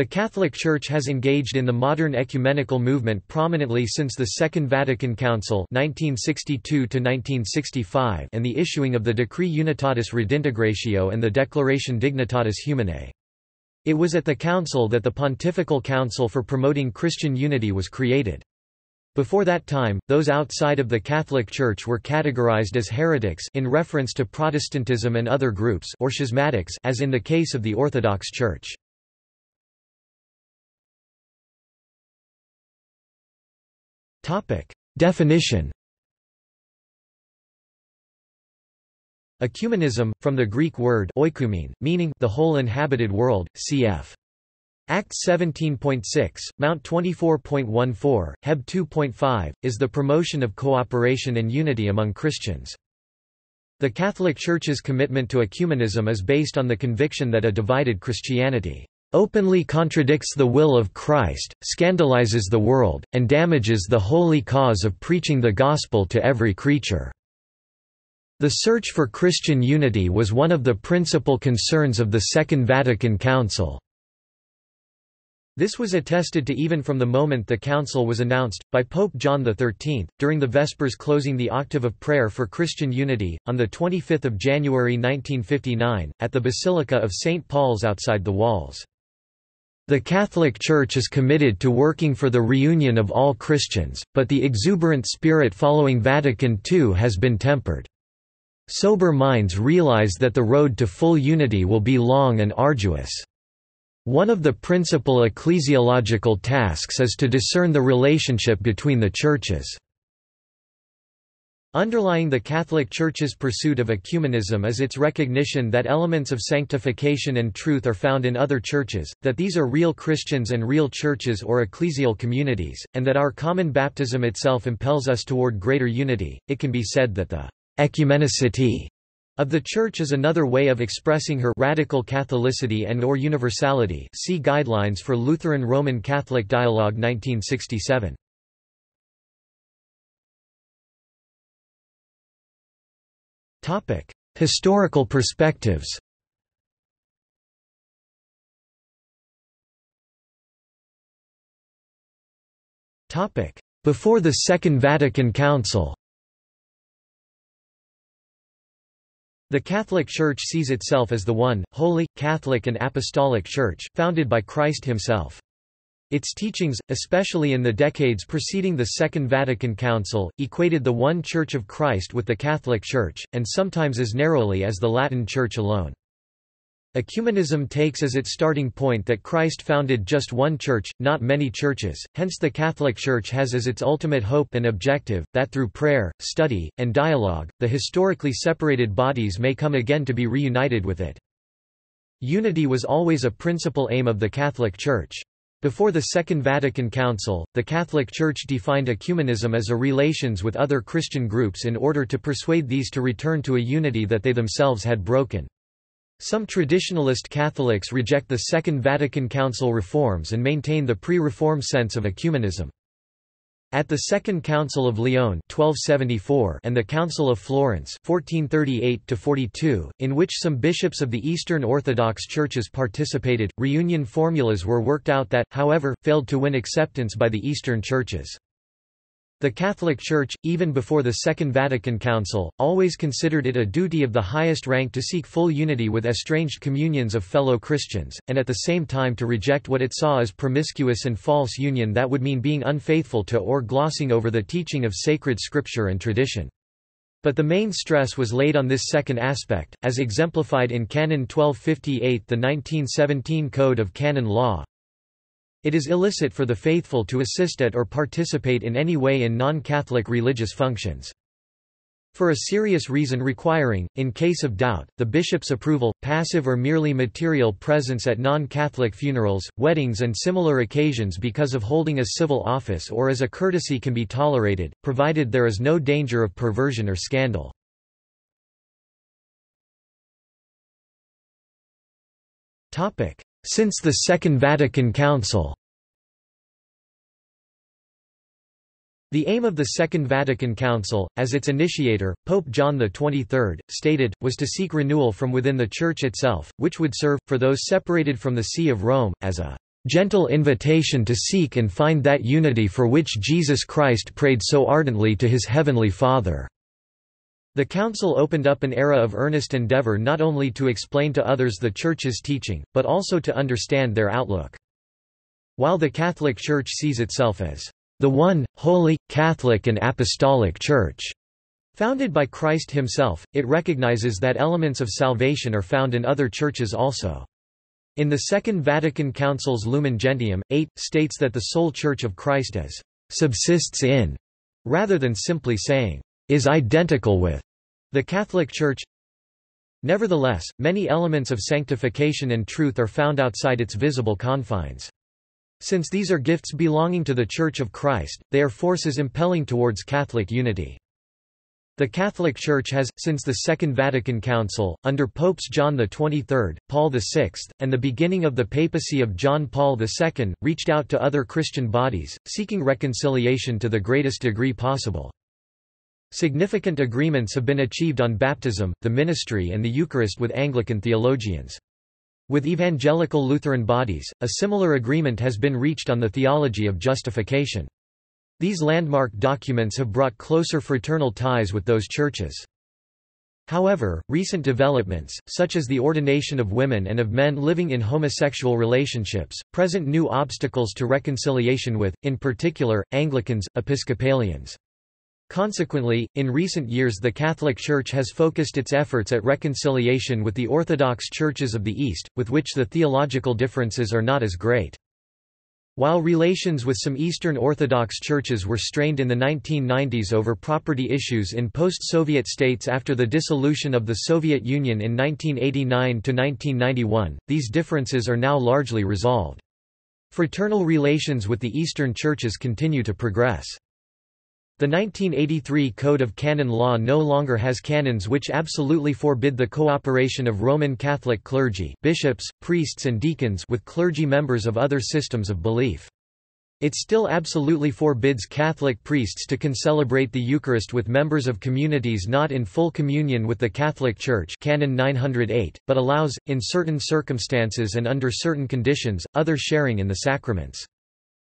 The Catholic Church has engaged in the modern ecumenical movement prominently since the Second Vatican Council 1962 and the issuing of the Decree Unitatis Redintegratio and the Declaration Dignitatis Humanae. It was at the council that the Pontifical Council for Promoting Christian Unity was created. Before that time, those outside of the Catholic Church were categorized as heretics in reference to Protestantism and other groups or schismatics as in the case of the Orthodox Church. Definition. Ecumenism, from the Greek word oikoumene, meaning the whole inhabited world, cf. Acts 17.6, Mount 24.14, Heb 2.5, is the promotion of cooperation and unity among Christians. The Catholic Church's commitment to ecumenism is based on the conviction that a divided Christianity openly contradicts the will of Christ, scandalizes the world, and damages the holy cause of preaching the gospel to every creature." The search for Christian unity was one of the principal concerns of the Second Vatican Council. This was attested to even from the moment the council was announced, by Pope John XIII, during the Vespers closing the octave of prayer for Christian unity, on 25 January 1959, at the Basilica of St. Paul's outside the walls. The Catholic Church is committed to working for the reunion of all Christians, but the exuberant spirit following Vatican II has been tempered. Sober minds realize that the road to full unity will be long and arduous. One of the principal ecclesiological tasks is to discern the relationship between the churches. Underlying the Catholic Church's pursuit of ecumenism is its recognition that elements of sanctification and truth are found in other churches, that these are real Christians and real churches or ecclesial communities, and that our common baptism itself impels us toward greater unity. It can be said that the ecumenicity of the Church is another way of expressing her radical Catholicity and or universality see Guidelines for Lutheran Roman Catholic Dialogue 1967. Historical perspectives. Topic: Before the Second Vatican Council. The Catholic Church sees itself as the one, holy, Catholic and Apostolic Church, founded by Christ himself. Its teachings, especially in the decades preceding the Second Vatican Council, equated the one Church of Christ with the Catholic Church, and sometimes as narrowly as the Latin Church alone. Ecumenism takes as its starting point that Christ founded just one church, not many churches, hence the Catholic Church has as its ultimate hope and objective, that through prayer, study, and dialogue, the historically separated bodies may come again to be reunited with it. Unity was always a principal aim of the Catholic Church. Before the Second Vatican Council, the Catholic Church defined ecumenism as a relations with other Christian groups in order to persuade these to return to a unity that they themselves had broken. Some traditionalist Catholics reject the Second Vatican Council reforms and maintain the pre-reform sense of ecumenism. At the Second Council of Lyon 1274 and the Council of Florence 1438 in which some bishops of the Eastern Orthodox churches participated, reunion formulas were worked out that, however, failed to win acceptance by the Eastern churches. The Catholic Church, even before the Second Vatican Council, always considered it a duty of the highest rank to seek full unity with estranged communions of fellow Christians, and at the same time to reject what it saw as promiscuous and false union that would mean being unfaithful to or glossing over the teaching of sacred scripture and tradition. But the main stress was laid on this second aspect, as exemplified in Canon 1258 the 1917 Code of Canon Law, it is illicit for the faithful to assist at or participate in any way in non-Catholic religious functions. For a serious reason requiring, in case of doubt, the bishop's approval, passive or merely material presence at non-Catholic funerals, weddings and similar occasions because of holding a civil office or as a courtesy can be tolerated, provided there is no danger of perversion or scandal. Since the Second Vatican Council The aim of the Second Vatican Council, as its initiator, Pope John XXIII, stated, was to seek renewal from within the Church itself, which would serve, for those separated from the See of Rome, as a gentle invitation to seek and find that unity for which Jesus Christ prayed so ardently to his heavenly Father." The Council opened up an era of earnest endeavor not only to explain to others the Church's teaching, but also to understand their outlook. While the Catholic Church sees itself as the one, holy, Catholic and Apostolic Church, founded by Christ himself, it recognizes that elements of salvation are found in other churches also. In the Second Vatican Council's Lumen Gentium, 8, states that the sole Church of Christ as subsists in, rather than simply saying, is identical with the Catholic Church. Nevertheless, many elements of sanctification and truth are found outside its visible confines. Since these are gifts belonging to the Church of Christ, they are forces impelling towards Catholic unity. The Catholic Church has, since the Second Vatican Council, under Popes John XXIII, Paul VI, and the beginning of the papacy of John Paul II, reached out to other Christian bodies, seeking reconciliation to the greatest degree possible. Significant agreements have been achieved on baptism, the ministry and the Eucharist with Anglican theologians. With evangelical Lutheran bodies, a similar agreement has been reached on the theology of justification. These landmark documents have brought closer fraternal ties with those churches. However, recent developments, such as the ordination of women and of men living in homosexual relationships, present new obstacles to reconciliation with, in particular, Anglicans, Episcopalians. Consequently, in recent years the Catholic Church has focused its efforts at reconciliation with the Orthodox churches of the East, with which the theological differences are not as great. While relations with some Eastern Orthodox churches were strained in the 1990s over property issues in post-Soviet states after the dissolution of the Soviet Union in 1989–1991, these differences are now largely resolved. Fraternal relations with the Eastern churches continue to progress. The 1983 Code of Canon Law no longer has canons which absolutely forbid the cooperation of Roman Catholic clergy bishops, priests and deacons with clergy members of other systems of belief. It still absolutely forbids Catholic priests to concelebrate the Eucharist with members of communities not in full communion with the Catholic Church Canon 908, but allows, in certain circumstances and under certain conditions, other sharing in the sacraments.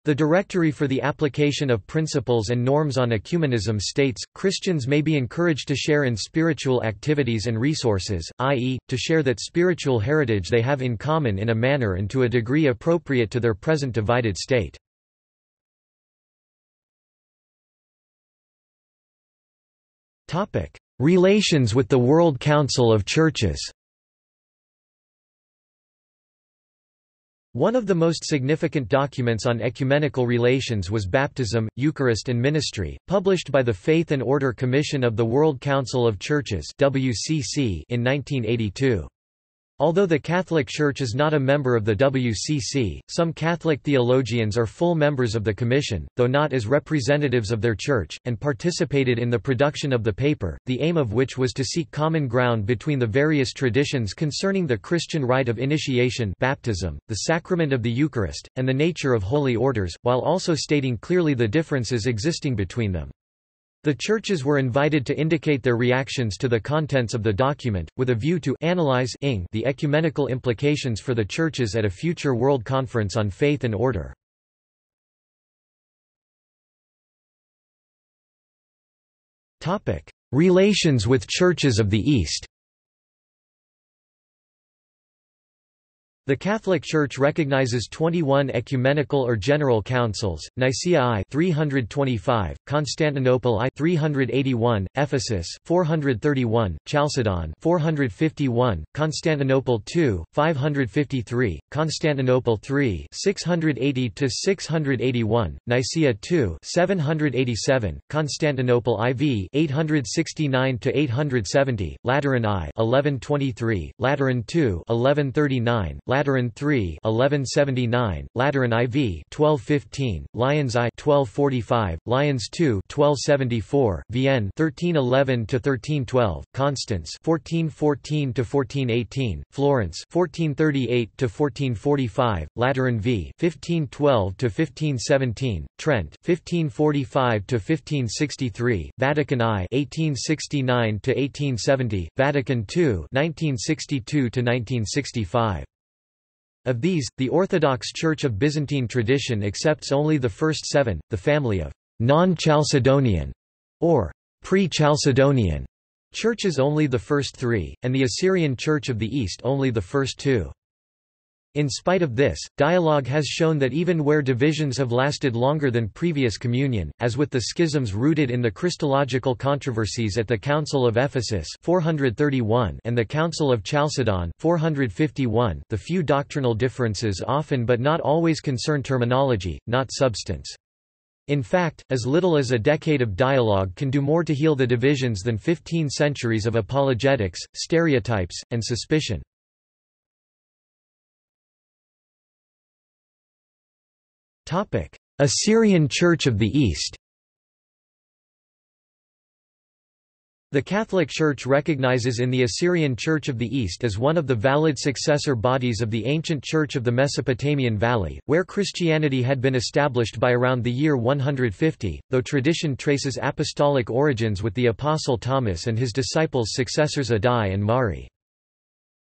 The Directory for the Application of Principles and Norms on Ecumenism states, Christians may be encouraged to share in spiritual activities and resources, i.e., to share that spiritual heritage they have in common in a manner and to a degree appropriate to their present divided state. Relations with the World Council of Churches One of the most significant documents on ecumenical relations was Baptism, Eucharist and Ministry, published by the Faith and Order Commission of the World Council of Churches in 1982. Although the Catholic Church is not a member of the WCC, some Catholic theologians are full members of the Commission, though not as representatives of their church, and participated in the production of the paper, the aim of which was to seek common ground between the various traditions concerning the Christian rite of initiation baptism, the sacrament of the Eucharist, and the nature of holy orders, while also stating clearly the differences existing between them. The churches were invited to indicate their reactions to the contents of the document, with a view to analyze the ecumenical implications for the churches at a future World Conference on Faith and Order. Relations with churches of the East The Catholic Church recognizes 21 ecumenical or general councils, Nicaea I 325, Constantinople I 381, Ephesus 431, Chalcedon 451, Constantinople II 553, Constantinople III 680 to 681, Nicaea II 787, Constantinople IV 869 to 870, Lateran I 1123, Lateran II 1139, Lateran III 1179, Lateran IV 1215, Lyons I 1245, Lyons II 1274, Vienne 1311 to 1312, Constance 1414 to 1418, Florence 1438 to 1445, Lateran V 1512 to 1517, Trent 1545 to 1563, Vatican I 1869 to 1870, Vatican II 1962 to 1965. Of these, the Orthodox Church of Byzantine tradition accepts only the first seven, the family of non-Chalcedonian or pre-Chalcedonian churches only the first three, and the Assyrian Church of the East only the first two. In spite of this, dialogue has shown that even where divisions have lasted longer than previous communion, as with the schisms rooted in the Christological controversies at the Council of Ephesus 431 and the Council of Chalcedon 451, the few doctrinal differences often but not always concern terminology, not substance. In fact, as little as a decade of dialogue can do more to heal the divisions than 15 centuries of apologetics, stereotypes, and suspicion. Assyrian Church of the East The Catholic Church recognizes in the Assyrian Church of the East as one of the valid successor bodies of the ancient Church of the Mesopotamian Valley, where Christianity had been established by around the year 150, though tradition traces apostolic origins with the Apostle Thomas and his disciples successors Addai and Mari.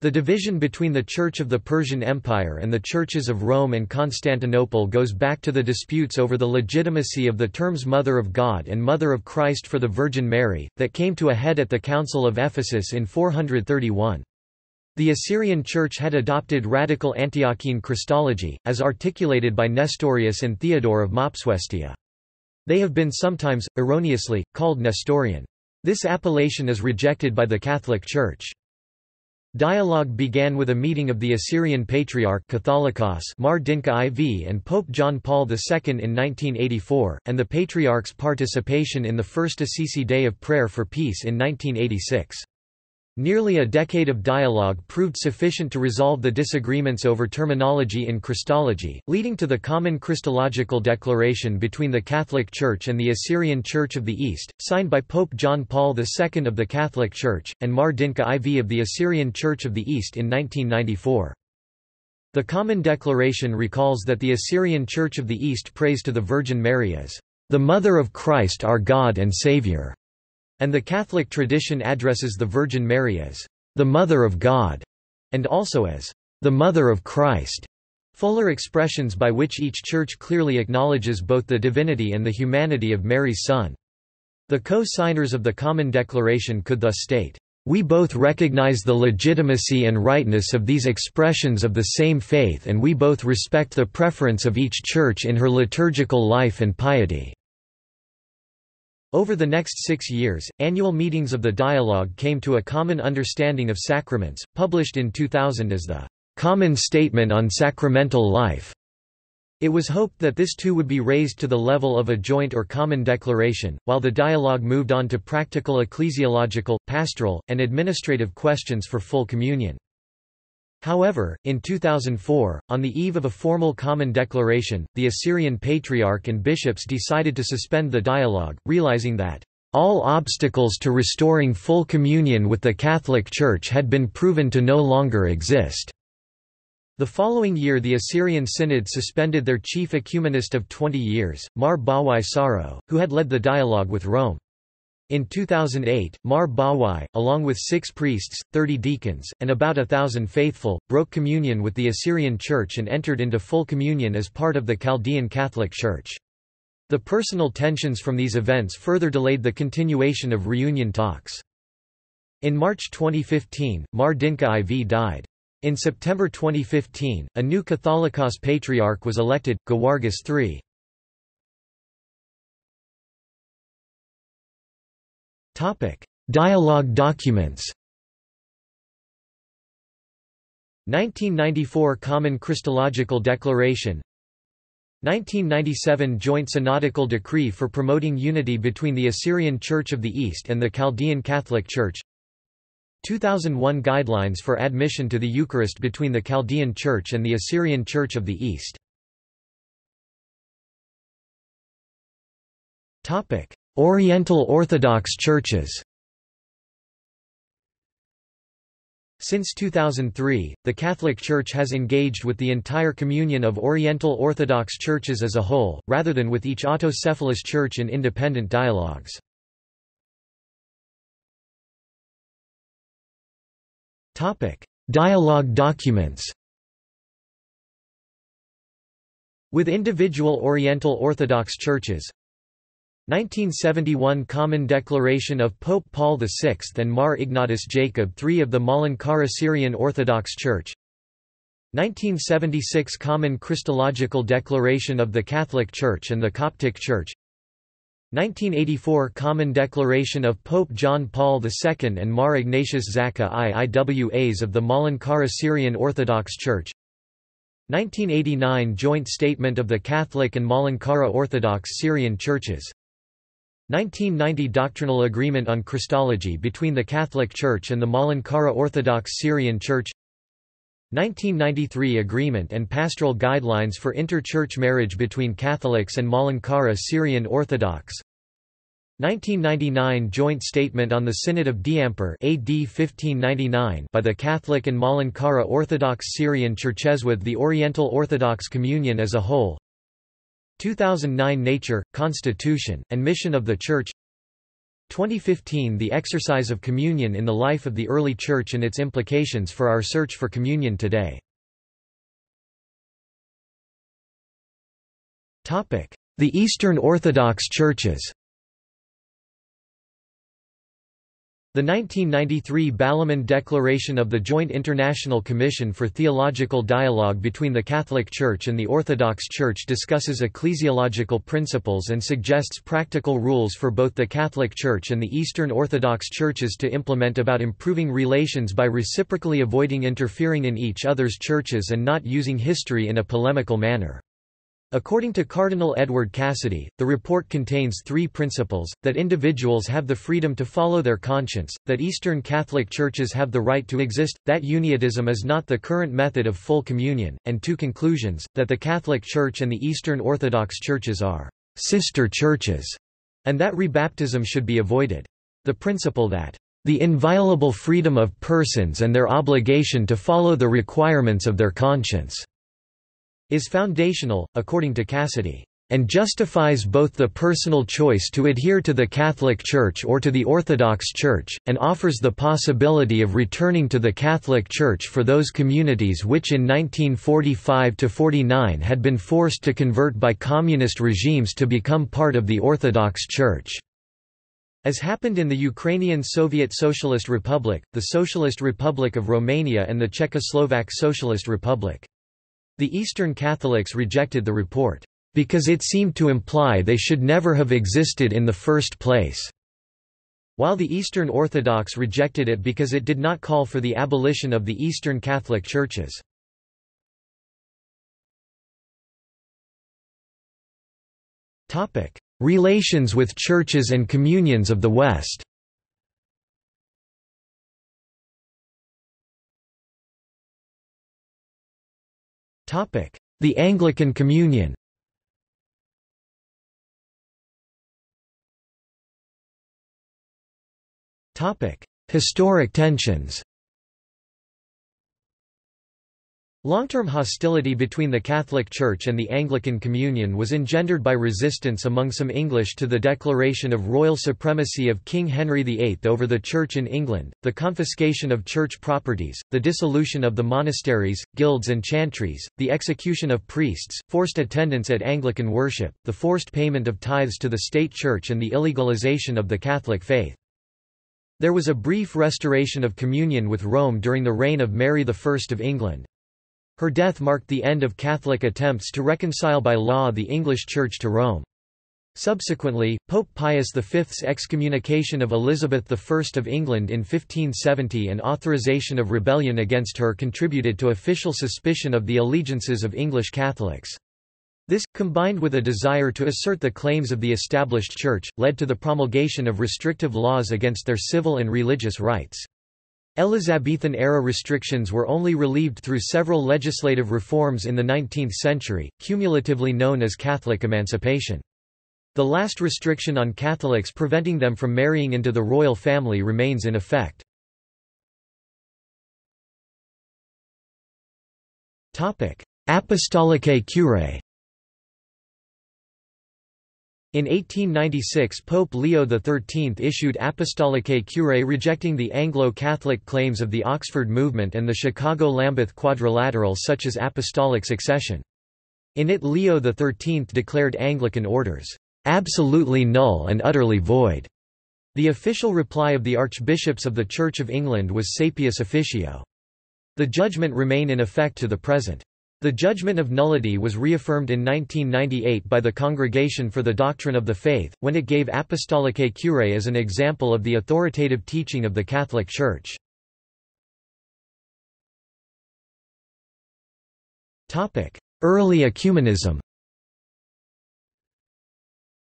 The division between the Church of the Persian Empire and the churches of Rome and Constantinople goes back to the disputes over the legitimacy of the terms Mother of God and Mother of Christ for the Virgin Mary, that came to a head at the Council of Ephesus in 431. The Assyrian Church had adopted radical Antiochene Christology, as articulated by Nestorius and Theodore of Mopsuestia. They have been sometimes, erroneously, called Nestorian. This appellation is rejected by the Catholic Church. Dialogue began with a meeting of the Assyrian Patriarch Catholicos Mar Dinka IV and Pope John Paul II in 1984, and the Patriarch's participation in the First Assisi Day of Prayer for Peace in 1986. Nearly a decade of dialogue proved sufficient to resolve the disagreements over terminology in Christology, leading to the Common Christological Declaration between the Catholic Church and the Assyrian Church of the East, signed by Pope John Paul II of the Catholic Church, and Mar Dinka IV of the Assyrian Church of the East in 1994. The Common Declaration recalls that the Assyrian Church of the East prays to the Virgin Mary as, "...the Mother of Christ our God and Saviour." And the Catholic tradition addresses the Virgin Mary as the Mother of God, and also as the Mother of Christ, fuller expressions by which each church clearly acknowledges both the divinity and the humanity of Mary's Son. The co-signers of the Common Declaration could thus state, we both recognize the legitimacy and rightness of these expressions of the same faith and we both respect the preference of each church in her liturgical life and piety." Over the next six years, annual meetings of the dialogue came to a common understanding of sacraments, published in 2000 as the Common Statement on Sacramental Life. It was hoped that this too would be raised to the level of a joint or common declaration, while the dialogue moved on to practical ecclesiological, pastoral, and administrative questions for full communion. However, in 2004, on the eve of a formal common declaration, the Assyrian Patriarch and bishops decided to suspend the dialogue, realizing that all obstacles to restoring full communion with the Catholic Church had been proven to no longer exist. The following year the Assyrian Synod suspended their chief ecumenist of 20 years, Mar Bawai Saro, who had led the dialogue with Rome. In 2008, Mar Bawai, along with six priests, thirty deacons, and about a thousand faithful, broke communion with the Assyrian Church and entered into full communion as part of the Chaldean Catholic Church. The personal tensions from these events further delayed the continuation of reunion talks. In March 2015, Mar Dinka IV died. In September 2015, a new Catholicos Patriarch was elected, Gewargis III. Topic: Dialogue documents. 1994 Common Christological Declaration. 1997 Joint Synodical Decree for promoting unity between the Assyrian Church of the East and the Chaldean Catholic Church. 2001 Guidelines for admission to the Eucharist between the Chaldean Church and the Assyrian Church of the East Oriental Orthodox churches. Since 2003, the Catholic Church has engaged with the entire communion of Oriental Orthodox churches as a whole, rather than with each autocephalous church in independent dialogues. Dialogue documents. With individual Oriental Orthodox churches 1971 Common Declaration of Pope Paul VI and Mar Ignatius Jacob III of the Malankara Syrian Orthodox Church. 1976 Common Christological Declaration of the Catholic Church and the Coptic Church. 1984 Common Declaration of Pope John Paul II and Mar Ignatius Zakka I Iwas of the Malankara Syrian Orthodox Church. 1989 Joint Statement of the Catholic and Malankara Orthodox Syrian Churches 1990 Doctrinal Agreement on Christology between the Catholic Church and the Malankara Orthodox Syrian Church. 1993 Agreement and Pastoral Guidelines for Inter-Church Marriage between Catholics and Malankara Syrian Orthodox. 1999 Joint Statement on the Synod of Diamper AD 1599 by the Catholic and Malankara Orthodox Syrian Churches with the Oriental Orthodox Communion as a whole 2009 Nature, Constitution, and Mission of the Church 2015 The exercise of communion in the life of the early Church and its implications for our search for communion today. The Eastern Orthodox Churches The 1993 Balamand Declaration of the Joint International Commission for Theological Dialogue between the Catholic Church and the Orthodox Church discusses ecclesiological principles and suggests practical rules for both the Catholic Church and the Eastern Orthodox Churches to implement about improving relations by reciprocally avoiding interfering in each other's churches and not using history in a polemical manner. According to Cardinal Edward Cassidy, the report contains three principles, that individuals have the freedom to follow their conscience, that Eastern Catholic churches have the right to exist, that uniatism is not the current method of full communion, and two conclusions, that the Catholic Church and the Eastern Orthodox churches are sister churches, and that rebaptism should be avoided. The principle that the inviolable freedom of persons and their obligation to follow the requirements of their conscience is foundational, according to Cassidy, and justifies both the personal choice to adhere to the Catholic Church or to the Orthodox Church, and offers the possibility of returning to the Catholic Church for those communities which in 1945–49 had been forced to convert by communist regimes to become part of the Orthodox Church. As happened in the Ukrainian Soviet Socialist Republic, the Socialist Republic of Romania and the Czechoslovak Socialist Republic. The Eastern Catholics rejected the report, because it seemed to imply they should never have existed in the first place, while the Eastern Orthodox rejected it because it did not call for the abolition of the Eastern Catholic churches. Relations with churches and communions of the West The Anglican Communion. Historic tensions Long-term hostility between the Catholic Church and the Anglican Communion was engendered by resistance among some English to the declaration of royal supremacy of King Henry VIII over the Church in England, the confiscation of church properties, the dissolution of the monasteries, guilds and chantries, the execution of priests, forced attendance at Anglican worship, the forced payment of tithes to the state church and the illegalization of the Catholic faith. There was a brief restoration of communion with Rome during the reign of Mary I of England. Her death marked the end of Catholic attempts to reconcile by law the English Church to Rome. Subsequently, Pope Pius V's excommunication of Elizabeth I of England in 1570 and authorization of rebellion against her contributed to official suspicion of the allegiances of English Catholics. This, combined with a desire to assert the claims of the established Church, led to the promulgation of restrictive laws against their civil and religious rights. Elizabethan-era restrictions were only relieved through several legislative reforms in the 19th century, cumulatively known as Catholic emancipation. The last restriction on Catholics preventing them from marrying into the royal family remains in effect. Apostolicae Curae in 1896 Pope Leo XIII issued Apostolicae Curae rejecting the Anglo-Catholic claims of the Oxford Movement and the Chicago-Lambeth Quadrilateral such as apostolic succession. In it Leo XIII declared Anglican orders, "...absolutely null and utterly void." The official reply of the archbishops of the Church of England was saepius officio. The judgment remain in effect to the present. The judgment of nullity was reaffirmed in 1998 by the Congregation for the Doctrine of the Faith, when it gave Apostolicae Curae as an example of the authoritative teaching of the Catholic Church. Early ecumenism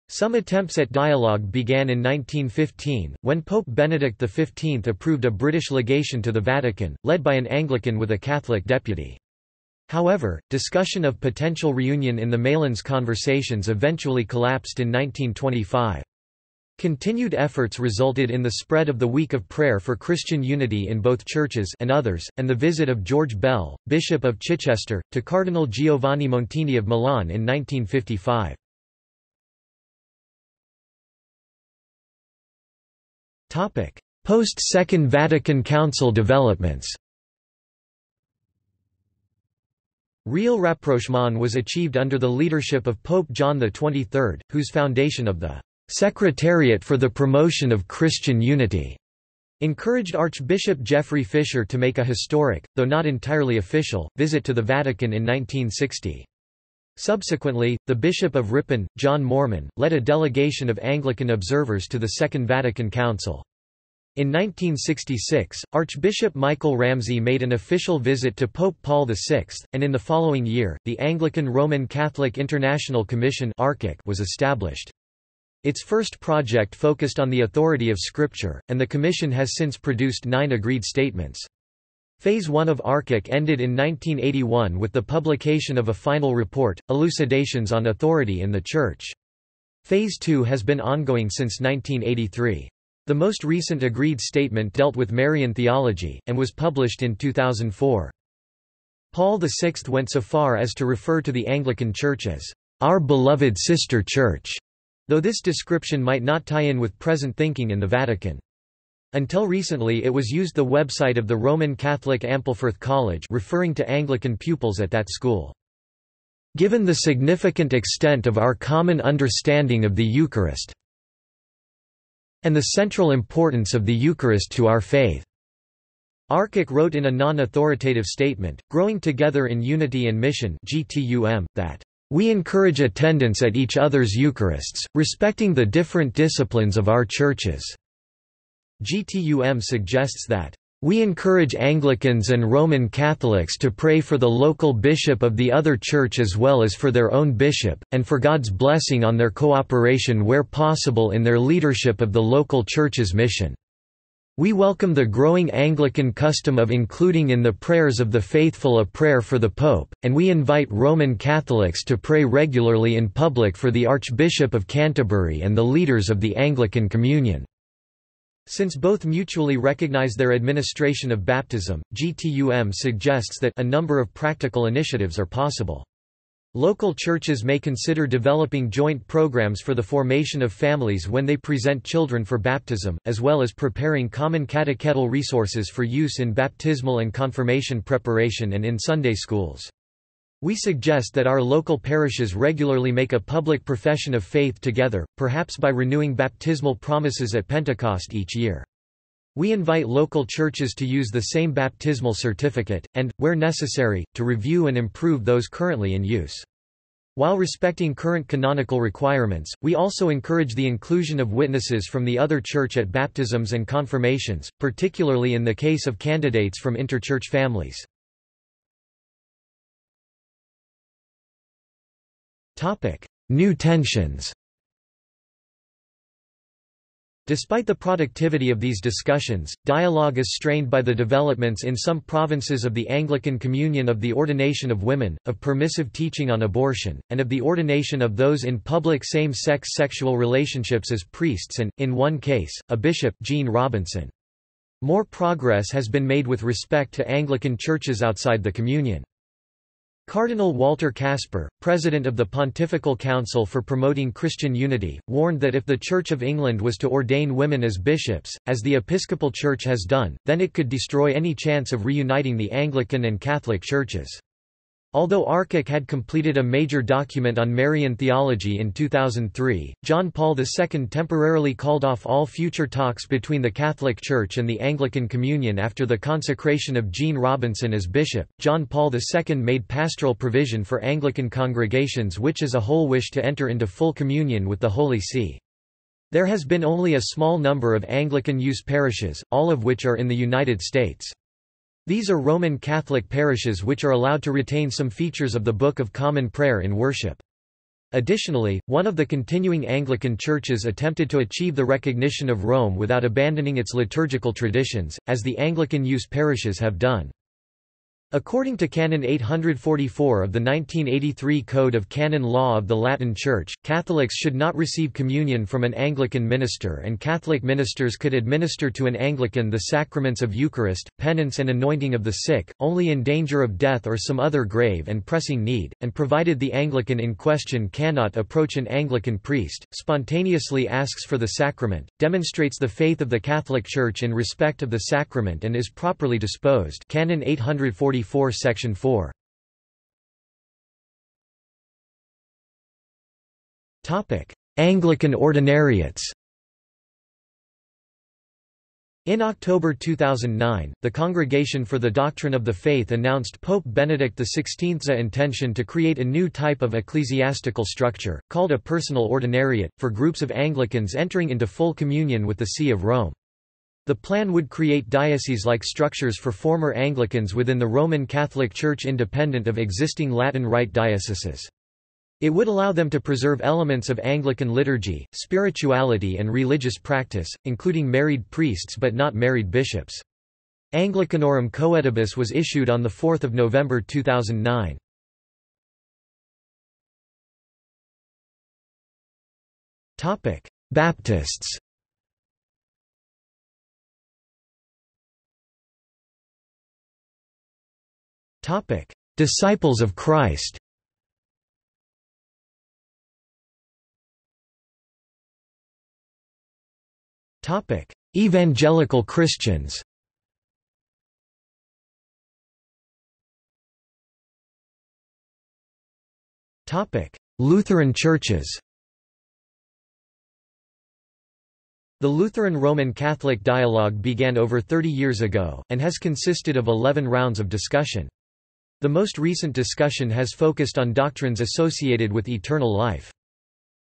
Some attempts at dialogue began in 1915, when Pope Benedict XV approved a British legation to the Vatican, led by an Anglican with a Catholic deputy. However, discussion of potential reunion in the Malines conversations eventually collapsed in 1925. Continued efforts resulted in the spread of the Week of Prayer for Christian Unity in both churches and others, and the visit of George Bell, Bishop of Chichester, to Cardinal Giovanni Montini of Milan in 1955. Post-Second Vatican Council developments Real rapprochement was achieved under the leadership of Pope John XXIII, whose foundation of the Secretariat for the Promotion of Christian Unity encouraged Archbishop Geoffrey Fisher to make a historic, though not entirely official, visit to the Vatican in 1960. Subsequently, the Bishop of Ripon, John Moorman, led a delegation of Anglican observers to the Second Vatican Council. In 1966, Archbishop Michael Ramsey made an official visit to Pope Paul VI, and in the following year, the Anglican Roman Catholic International Commission was established. Its first project focused on the authority of Scripture, and the Commission has since produced nine agreed statements. Phase 1 of ARCIC ended in 1981 with the publication of a final report, Elucidations on Authority in the Church. Phase 2 has been ongoing since 1983. The most recent agreed statement dealt with Marian theology, and was published in 2004. Paul VI went so far as to refer to the Anglican Church as, "...our beloved sister church", though this description might not tie in with present thinking in the Vatican. Until recently it was used the website of the Roman Catholic Ampleforth College referring to Anglican pupils at that school. Given the significant extent of our common understanding of the Eucharist, and the central importance of the Eucharist to our faith. Arcic wrote in a non-authoritative statement, Growing Together in Unity and Mission GTUM, that we encourage attendance at each other's Eucharists, respecting the different disciplines of our churches." GTUM suggests that we encourage Anglicans and Roman Catholics to pray for the local bishop of the other church as well as for their own bishop, and for God's blessing on their cooperation where possible in their leadership of the local church's mission. We welcome the growing Anglican custom of including in the prayers of the faithful a prayer for the Pope, and we invite Roman Catholics to pray regularly in public for the Archbishop of Canterbury and the leaders of the Anglican Communion. Since both mutually recognize their administration of baptism, GTUM suggests that a number of practical initiatives are possible. Local churches may consider developing joint programs for the formation of families when they present children for baptism, as well as preparing common catechetical resources for use in baptismal and confirmation preparation and in Sunday schools. We suggest that our local parishes regularly make a public profession of faith together, perhaps by renewing baptismal promises at Pentecost each year. We invite local churches to use the same baptismal certificate, and, where necessary, to review and improve those currently in use. While respecting current canonical requirements, we also encourage the inclusion of witnesses from the other church at baptisms and confirmations, particularly in the case of candidates from interchurch families. New tensions Despite the productivity of these discussions, dialogue is strained by the developments in some provinces of the Anglican Communion of the ordination of women, of permissive teaching on abortion, and of the ordination of those in public same-sex sexual relationships as priests and, in one case, a bishop Gene Robinson. More progress has been made with respect to Anglican churches outside the Communion. Cardinal Walter Kasper, president of the Pontifical Council for Promoting Christian Unity, warned that if the Church of England was to ordain women as bishops, as the Episcopal Church has done, then it could destroy any chance of reuniting the Anglican and Catholic churches. Although ARCIC had completed a major document on Marian theology in 2003, John Paul II temporarily called off all future talks between the Catholic Church and the Anglican Communion after the consecration of Gene Robinson as bishop. John Paul II made pastoral provision for Anglican congregations which as a whole wish to enter into full communion with the Holy See. There has been only a small number of Anglican use parishes, all of which are in the United States. These are Roman Catholic parishes which are allowed to retain some features of the Book of Common Prayer in worship. Additionally, one of the continuing Anglican churches attempted to achieve the recognition of Rome without abandoning its liturgical traditions, as the Anglican use parishes have done. According to Canon 844 of the 1983 Code of Canon Law of the Latin Church, Catholics should not receive communion from an Anglican minister and Catholic ministers could administer to an Anglican the sacraments of Eucharist, penance and anointing of the sick, only in danger of death or some other grave and pressing need, and provided the Anglican in question cannot approach an Anglican priest, spontaneously asks for the sacrament, demonstrates the faith of the Catholic Church in respect of the sacrament and is properly disposed. Canon 840 44 Section 4. Anglican ordinariates in October 2009, the Congregation for the Doctrine of the Faith announced Pope Benedict XVI's intention to create a new type of ecclesiastical structure, called a personal ordinariate, for groups of Anglicans entering into full communion with the See of Rome. The plan would create diocese-like structures for former Anglicans within the Roman Catholic Church independent of existing Latin Rite dioceses. It would allow them to preserve elements of Anglican liturgy, spirituality and religious practice, including married priests but not married bishops. Anglicanorum Coetibus was issued on 4 November 2009. Baptists Disciples of Christ. Evangelical Christians. Lutheran churches. The Lutheran Roman Catholic dialogue began over 30 years ago, and has consisted of 11 rounds of discussion. The most recent discussion has focused on doctrines associated with eternal life.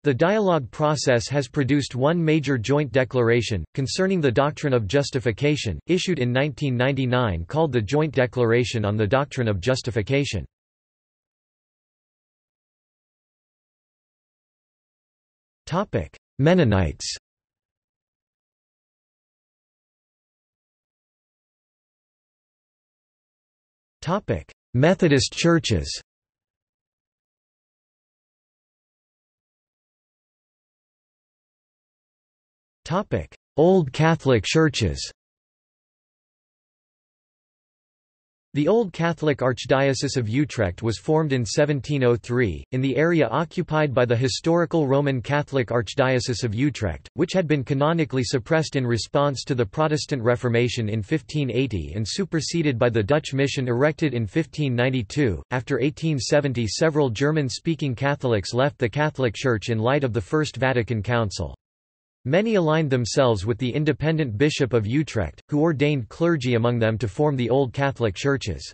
The dialogue process has produced one major joint declaration, concerning the doctrine of justification, issued in 1999 called the Joint Declaration on the Doctrine of Justification. Mennonites Topic: Methodist churches. Old Catholic churches The Old Catholic Archdiocese of Utrecht was formed in 1703, in the area occupied by the historical Roman Catholic Archdiocese of Utrecht, which had been canonically suppressed in response to the Protestant Reformation in 1580 and superseded by the Dutch mission erected in 1592. After 1870, several German speaking Catholics left the Catholic Church in light of the First Vatican Council. Many aligned themselves with the independent Bishop of Utrecht, who ordained clergy among them to form the Old Catholic Churches.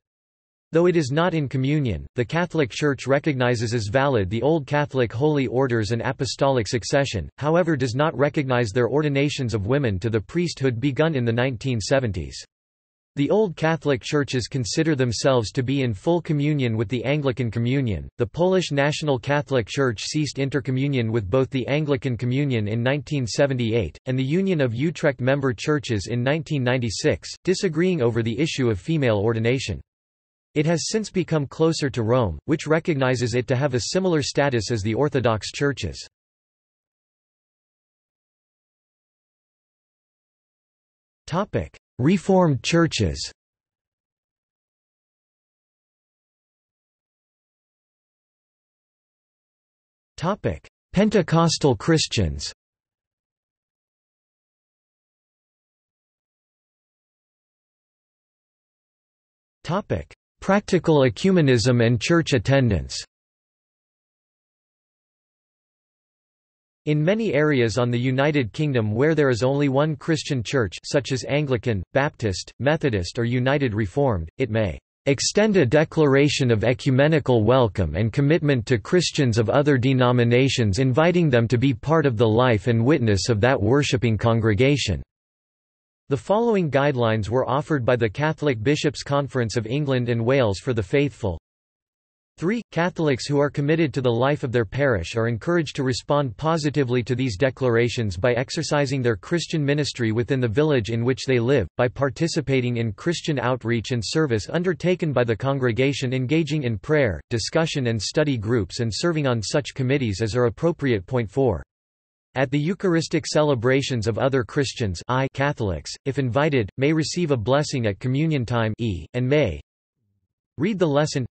Though it is not in communion, the Catholic Church recognizes as valid the Old Catholic holy orders and apostolic succession, however does not recognize their ordinations of women to the priesthood begun in the 1970s. The Old Catholic Churches consider themselves to be in full communion with the Anglican Communion. The Polish National Catholic Church ceased intercommunion with both the Anglican Communion in 1978, and the Union of Utrecht member churches in 1996, disagreeing over the issue of female ordination. It has since become closer to Rome, which recognizes it to have a similar status as the Orthodox churches. Topic: Reformed churches. Pentecostal Christians. Topic. Practical ecumenism and church attendance In many areas on the United Kingdom where there is only one Christian church such as Anglican, Baptist, Methodist or United Reformed, it may extend a declaration of ecumenical welcome and commitment to Christians of other denominations inviting them to be part of the life and witness of that worshipping congregation." The following guidelines were offered by the Catholic Bishops' Conference of England and Wales for the faithful 3. Catholics who are committed to the life of their parish are encouraged to respond positively to these declarations by exercising their Christian ministry within the village in which they live, by participating in Christian outreach and service undertaken by the congregation engaging in prayer, discussion and study groups and serving on such committees as are appropriate. Point 4. At the Eucharistic celebrations of other Christians I Catholics, if invited, may receive a blessing at communion time e, and may read the lesson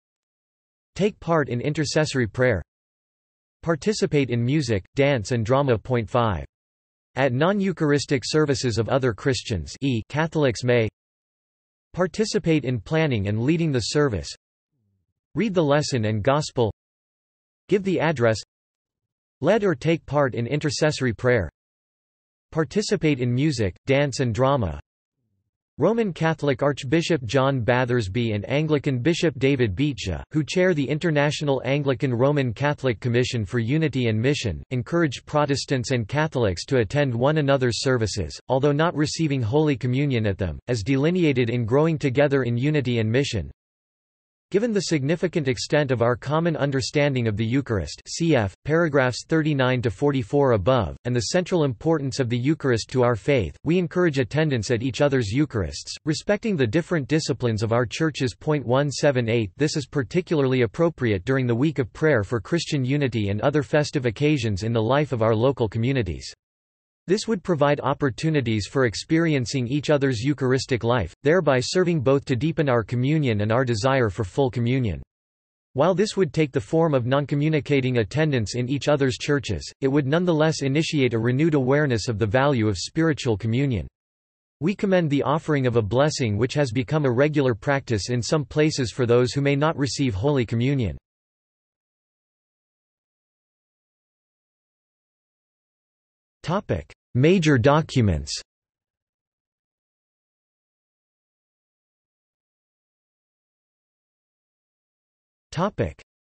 Take part in intercessory prayer. Participate in music, dance and drama. Point 5. At non-Eucharistic services of other Christians e Catholics may participate in planning and leading the service read the lesson and gospel give the address lead or take part in intercessory prayer participate in music, dance and drama Roman Catholic Archbishop John Bathersby and Anglican Bishop David Beetge, who chair the International Anglican Roman Catholic Commission for Unity and Mission, encourage Protestants and Catholics to attend one another's services, although not receiving Holy Communion at them, as delineated in Growing Together in Unity and Mission. Given the significant extent of our common understanding of the Eucharist cf. paragraphs 39 to 44 above, and the central importance of the Eucharist to our faith, we encourage attendance at each other's Eucharists, respecting the different disciplines of our churches. 178 This is particularly appropriate during the week of prayer for Christian unity and other festive occasions in the life of our local communities. This would provide opportunities for experiencing each other's Eucharistic life, thereby serving both to deepen our communion and our desire for full communion. While this would take the form of non-communicating attendance in each other's churches, it would nonetheless initiate a renewed awareness of the value of spiritual communion. We commend the offering of a blessing which has become a regular practice in some places for those who may not receive Holy Communion. Major documents.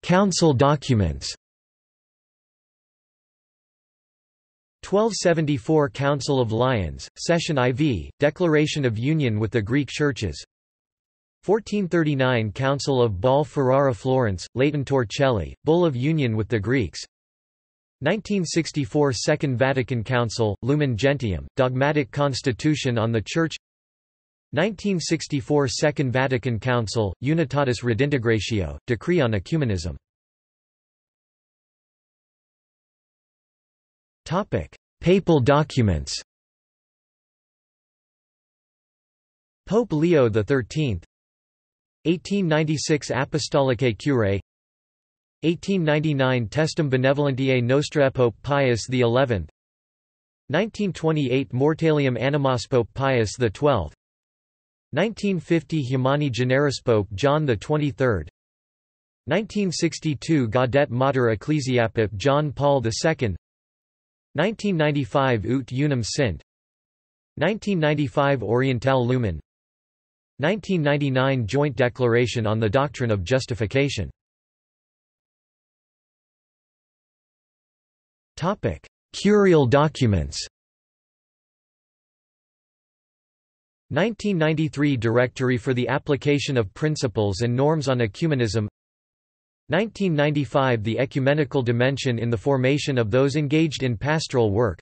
Council documents. 1274 Council of Lyons, Session IV, Declaration of Union with the Greek Churches. 1439 Council of Basel Ferrara Florence, Laetentur Caeli, Bull of Union with the Greeks 1964 Second Vatican Council, Lumen Gentium, Dogmatic Constitution on the Church 1964 Second Vatican Council, Unitatis Redintegratio, Decree on Ecumenism. Papal documents. Pope Leo XIII 1896 Apostolicae Curae 1899 Testem Benevolentiae Nostra Pope Pius XI 1928 Mortalium Animos Pope Pius XII 1950 Humani Generis Pope John XXIII 1962 Gaudet Mater Ecclesiae John Paul II 1995 Ut Unum Sint. 1995 Orientale Lumen. 1999 Joint Declaration on the Doctrine of Justification Topic: Curial documents. 1993 Directory for the Application of Principles and Norms on Ecumenism 1995 The Ecumenical Dimension in the Formation of Those Engaged in Pastoral Work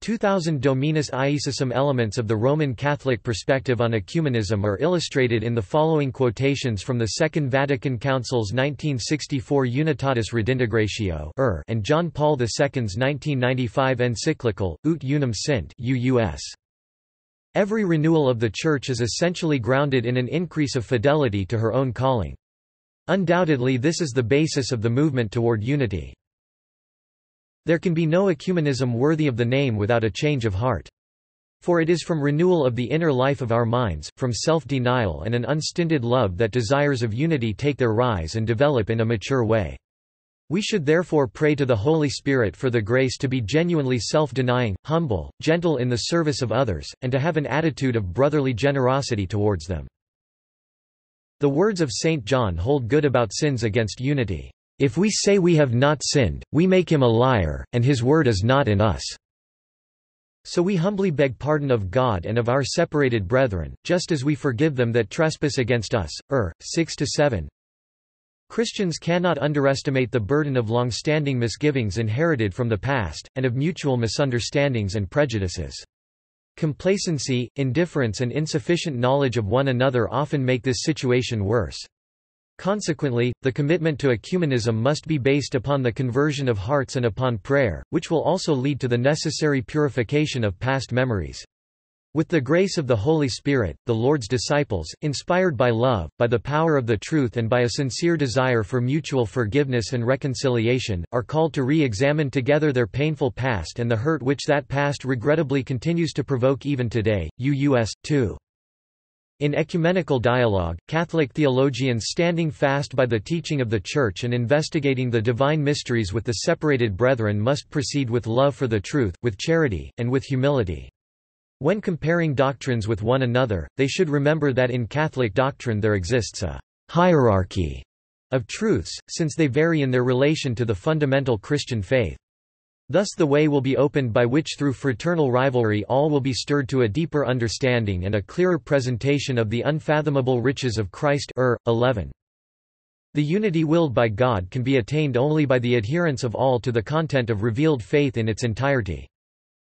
2000 Dominus Iesus Some elements of the Roman Catholic perspective on ecumenism are illustrated in the following quotations from the Second Vatican Council's 1964 Unitatis Redintegratio and John Paul II's 1995 encyclical, Ut Unum Sint UUS. Every renewal of the Church is essentially grounded in an increase of fidelity to her own calling. Undoubtedly this is the basis of the movement toward unity. There can be no ecumenism worthy of the name without a change of heart. For it is from renewal of the inner life of our minds, from self-denial and an unstinted love that desires of unity take their rise and develop in a mature way. We should therefore pray to the Holy Spirit for the grace to be genuinely self-denying, humble, gentle in the service of others, and to have an attitude of brotherly generosity towards them. The words of St. John hold good about sins against unity. If we say we have not sinned, we make him a liar, and his word is not in us. So we humbly beg pardon of God and of our separated brethren, just as we forgive them that trespass against us. Er, 6–7 Christians cannot underestimate the burden of long-standing misgivings inherited from the past, and of mutual misunderstandings and prejudices. Complacency, indifference and insufficient knowledge of one another often make this situation worse. Consequently, the commitment to ecumenism must be based upon the conversion of hearts and upon prayer, which will also lead to the necessary purification of past memories. With the grace of the Holy Spirit, the Lord's disciples, inspired by love, by the power of the truth and by a sincere desire for mutual forgiveness and reconciliation, are called to re-examine together their painful past and the hurt which that past regrettably continues to provoke even today. UUS 2. In ecumenical dialogue, Catholic theologians standing fast by the teaching of the Church and investigating the divine mysteries with the separated brethren must proceed with love for the truth, with charity, and with humility. When comparing doctrines with one another, they should remember that in Catholic doctrine there exists a hierarchy of truths, since they vary in their relation to the fundamental Christian faith. Thus the way will be opened by which through fraternal rivalry all will be stirred to a deeper understanding and a clearer presentation of the unfathomable riches of Christ er, 11. The unity willed by God can be attained only by the adherence of all to the content of revealed faith in its entirety.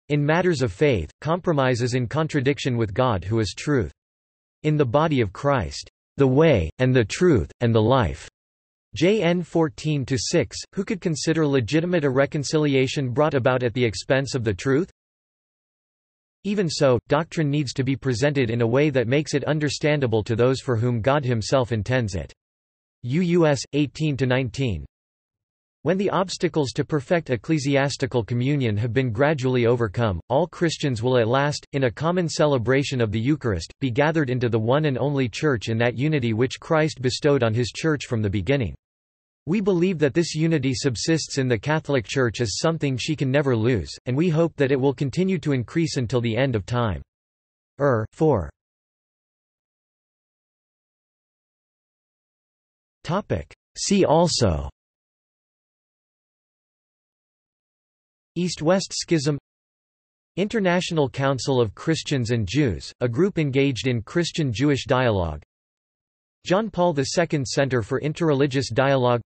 In matters of faith, compromise is in contradiction with God who is truth. In the body of Christ, the way, and the truth, and the life JN 14-6, who could consider legitimate a reconciliation brought about at the expense of the truth? Even so, doctrine needs to be presented in a way that makes it understandable to those for whom God himself intends it. UUS 18-19 When the obstacles to perfect ecclesiastical communion have been gradually overcome, all Christians will at last, in a common celebration of the Eucharist, be gathered into the one and only Church in that unity which Christ bestowed on his Church from the beginning. We believe that this unity subsists in the Catholic Church as something she can never lose, and we hope that it will continue to increase until the end of time. Er, 4. See also East-West Schism International Council of Christians and Jews, a group engaged in Christian-Jewish dialogue John Paul II Center for Interreligious Dialogue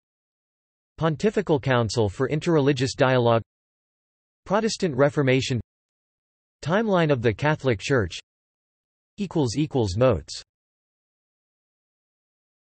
Pontifical Council for Interreligious Dialogue Protestant Reformation Timeline of the Catholic Church Notes